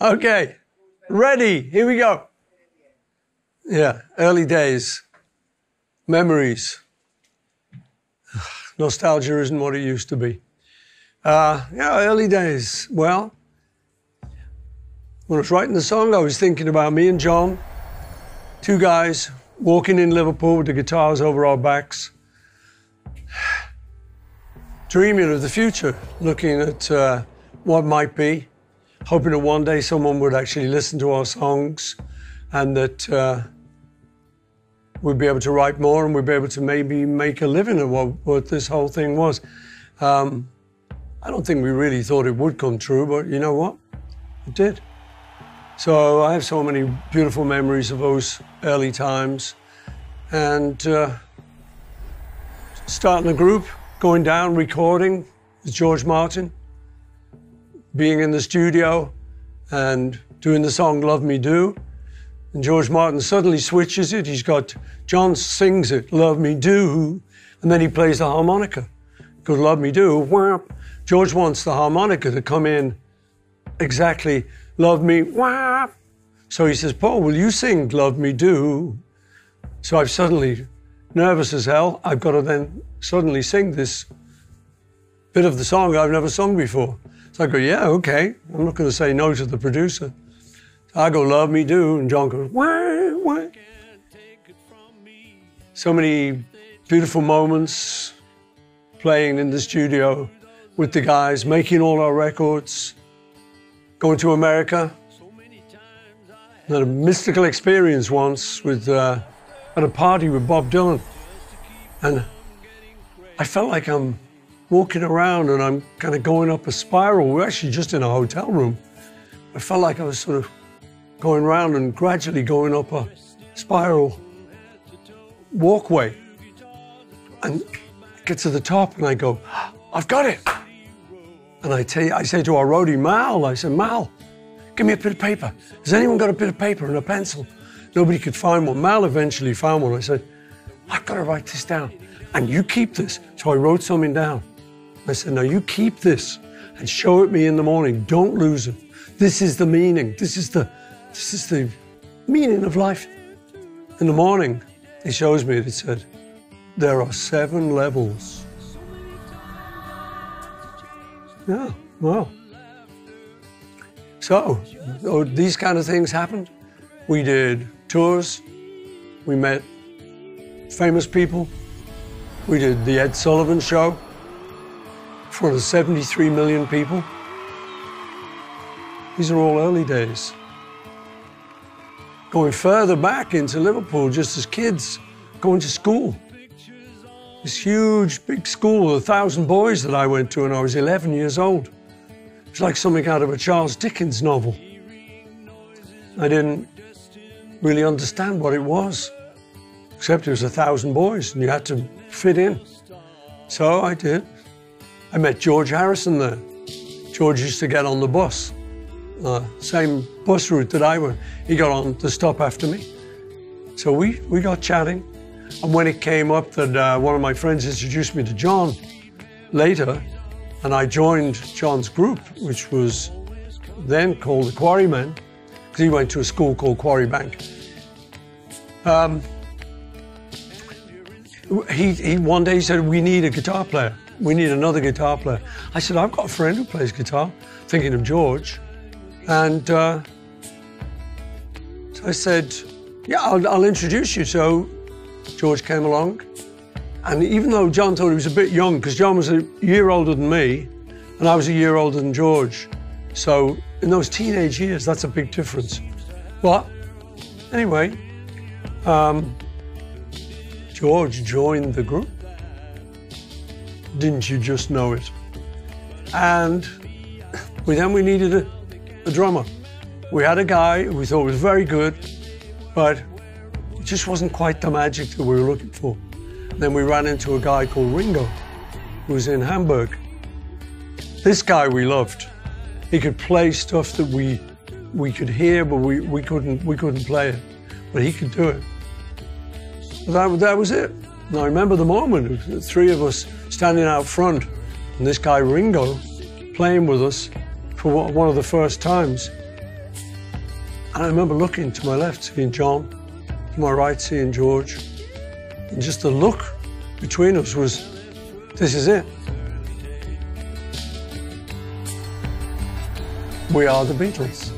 Okay, ready, here we go. Yeah, early days, memories. Nostalgia isn't what it used to be. Uh, yeah, early days. Well, when I was writing the song, I was thinking about me and John, two guys walking in Liverpool with the guitars over our backs, dreaming of the future, looking at uh, what might be, hoping that one day someone would actually listen to our songs and that uh, we'd be able to write more and we'd be able to maybe make a living at what, what this whole thing was. Um, I don't think we really thought it would come true, but you know what? It did. So I have so many beautiful memories of those early times. And uh, starting a group, going down, recording with George Martin, being in the studio and doing the song Love Me Do. And George Martin suddenly switches it. He's got, John sings it, Love Me Do, and then he plays the harmonica. Good Love Me Do, whap. George wants the harmonica to come in exactly, Love Me, whap. So he says, Paul, will you sing Love Me Do? So I've suddenly, nervous as hell, I've got to then suddenly sing this bit of the song I've never sung before. So I go, yeah, okay. I'm not going to say no to the producer. I go, love me do, and John goes, why, why? So many beautiful moments playing in the studio with the guys, making all our records, going to America. Had a mystical experience once with uh, at a party with Bob Dylan, and I felt like I'm walking around and I'm kind of going up a spiral. We're actually just in a hotel room. I felt like I was sort of going around and gradually going up a spiral walkway. And I get to the top and I go, I've got it. And I, tell you, I say to our roadie, Mal, I said, Mal, give me a bit of paper. Has anyone got a bit of paper and a pencil? Nobody could find one. Mal eventually found one. I said, I've got to write this down. And you keep this. So I wrote something down. I said, now you keep this and show it me in the morning. Don't lose it. This is the meaning. This is the, this is the meaning of life. In the morning, he shows me it. It said, there are seven levels. Yeah, well. So, oh, these kind of things happened. We did tours. We met famous people. We did the Ed Sullivan Show in front of 73 million people. These are all early days. Going further back into Liverpool, just as kids, going to school. This huge, big school, a thousand boys that I went to when I was 11 years old. It's like something out of a Charles Dickens novel. I didn't really understand what it was, except it was a thousand boys and you had to fit in. So I did. I met George Harrison there. George used to get on the bus, uh, same bus route that I went. He got on the stop after me. So we, we got chatting. And when it came up that uh, one of my friends introduced me to John later, and I joined John's group, which was then called the Quarrymen, because he went to a school called Quarry Bank. Um, he, he one day said, we need a guitar player. We need another guitar player. I said, I've got a friend who plays guitar, thinking of George. And uh, I said, yeah, I'll, I'll introduce you. So George came along. And even though John thought he was a bit young, because John was a year older than me, and I was a year older than George. So in those teenage years, that's a big difference. But anyway, um, George joined the group. Didn't you just know it? And we, then we needed a, a drummer. We had a guy we thought was very good, but it just wasn't quite the magic that we were looking for. Then we ran into a guy called Ringo, who was in Hamburg. This guy we loved. He could play stuff that we we could hear, but we, we couldn't we couldn't play it. But he could do it. That, that was it. And I remember the moment, the three of us standing out front, and this guy Ringo playing with us for one of the first times. And I remember looking to my left, seeing John, to my right, seeing George. And just the look between us was, this is it. We are the Beatles.